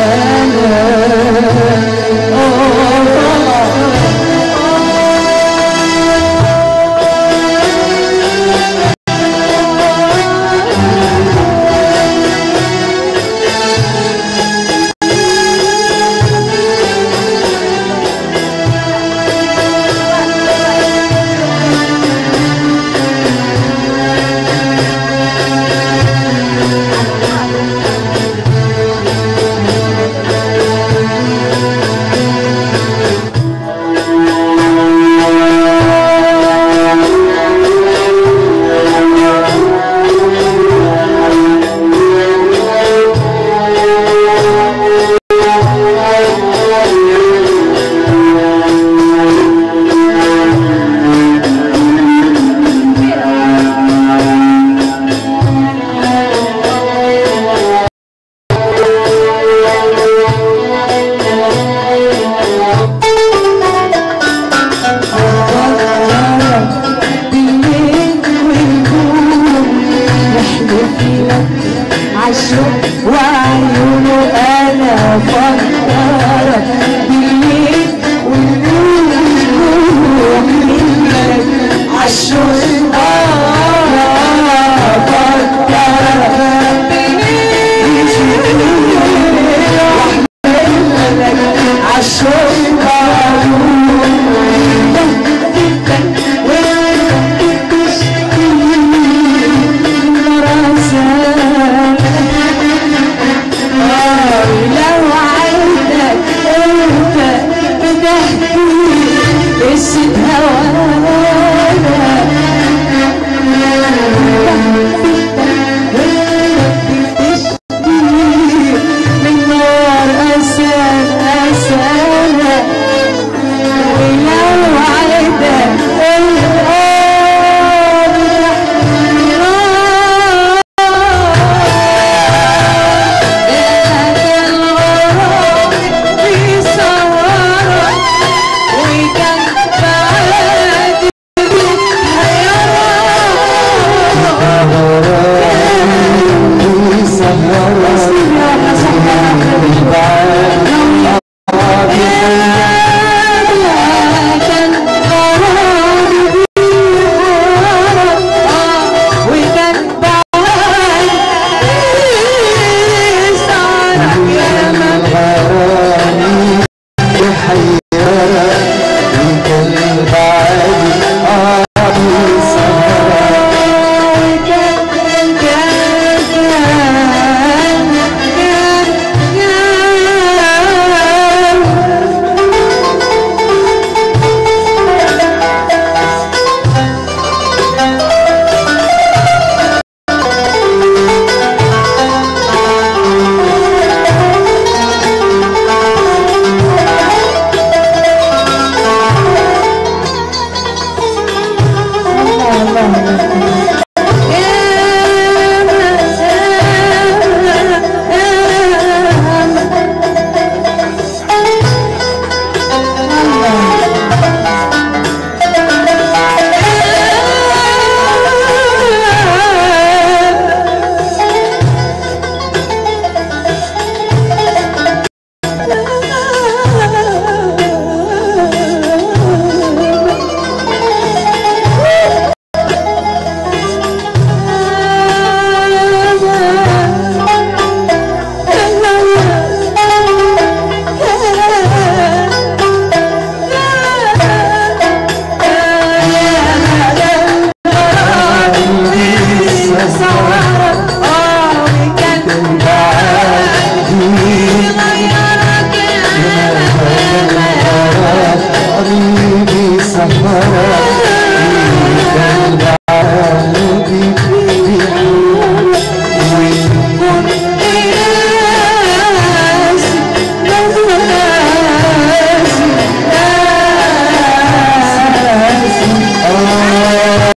Allah. So you Yes, I'm